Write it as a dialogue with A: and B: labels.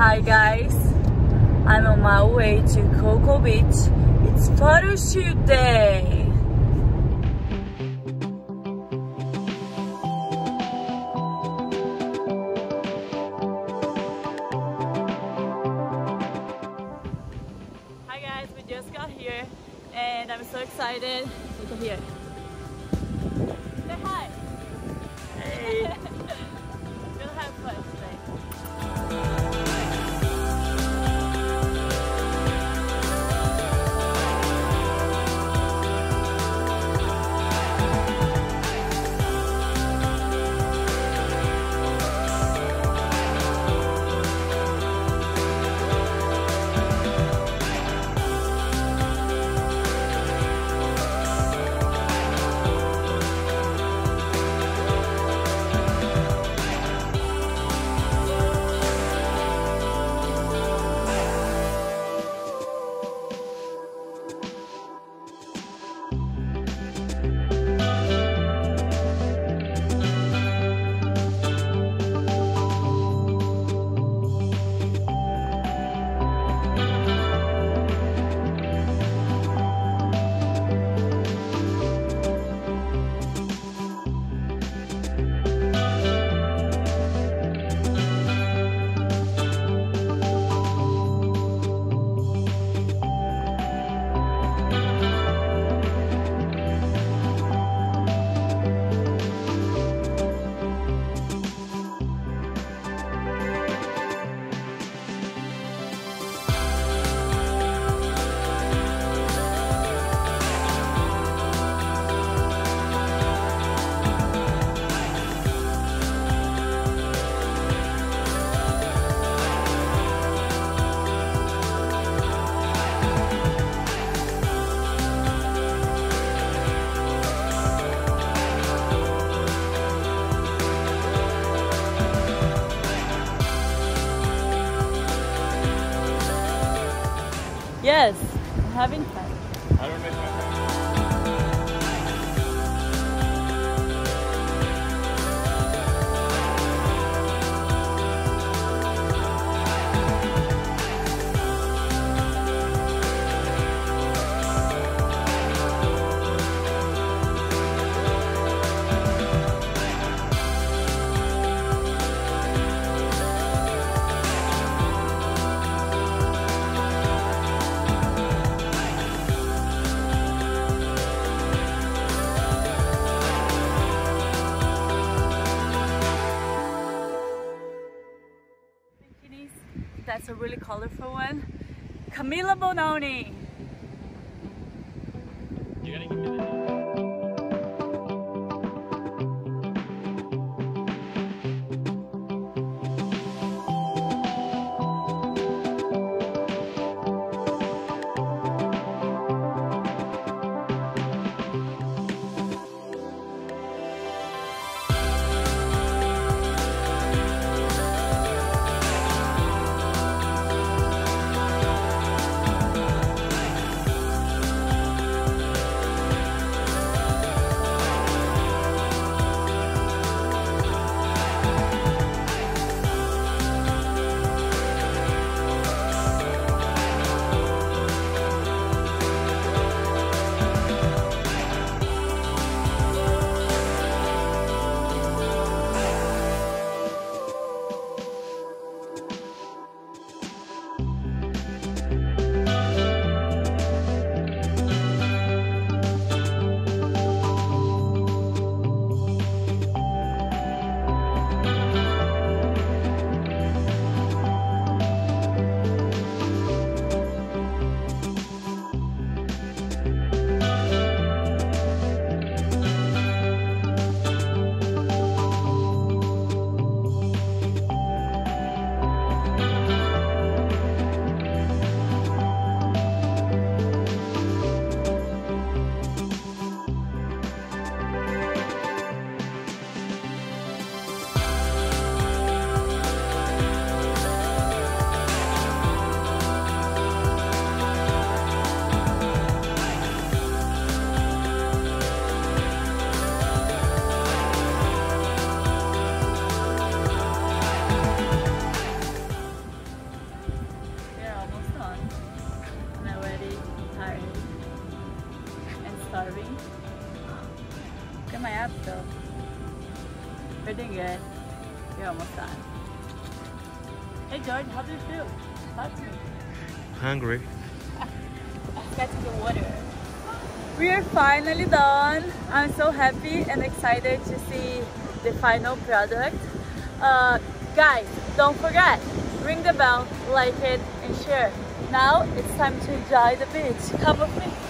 A: Hi guys, I'm on my way to Cocoa Beach. It's photo shoot day. Hi guys, we just got here and I'm so excited. Look at here. Say hi. Yes, having That's a really colorful one. Camila Bononi.
B: You gotta give me the.
A: We're doing good. We're almost done. Hey George, how do you feel? Talk to me.
B: Hungry.
A: To the water. We are finally done. I'm so happy and excited to see the final product. Uh, guys, don't forget, ring the bell, like it, and share. Now it's time to enjoy the beach. Come with me.